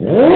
Oh!